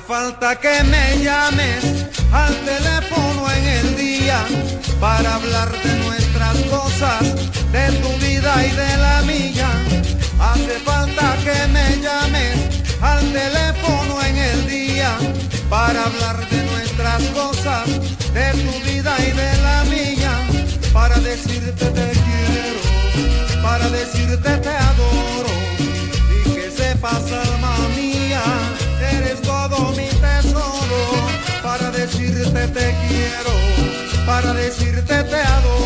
falta que me llames al teléfono en el día para hablar de nuestras cosas, de tu vida y de la mía. Hace falta que me llames al teléfono en el día para hablar de nuestras cosas, de tu vida y de la mía, para decirte te quiero, para decirte te adoro te quiero, para decirte te adoro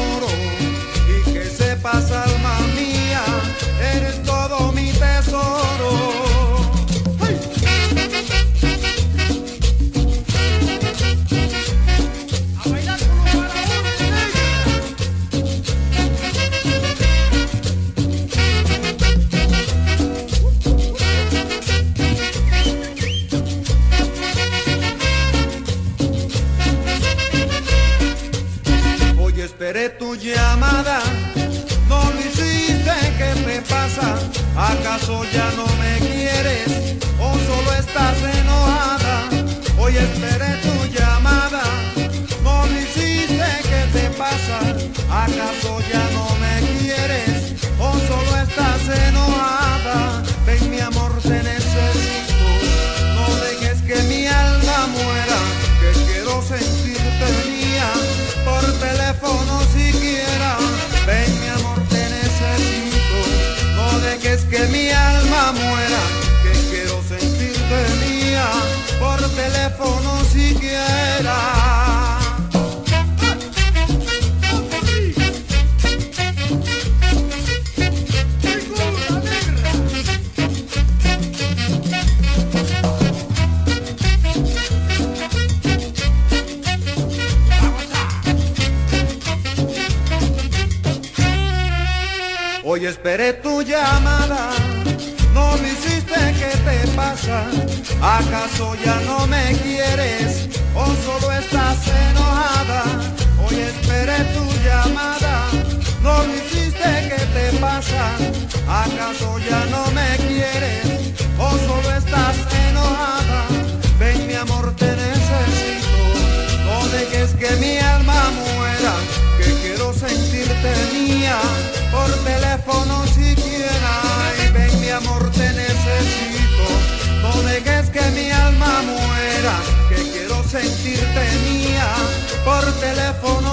no lo hiciste, ¿qué te pasa? ¿Acaso ya no me quieres o solo estás enojada? Hoy esperé tu llamada, no lo hiciste, ¿qué te pasa? ¿Acaso ya Hoy esperé tu llamada, no me hiciste, ¿qué te pasa? ¿Acaso ya no me quieres o solo estás enojada? Hoy esperé tu llamada, no me hiciste, ¿qué te pasa? ¿Acaso ya no me quieres teléfono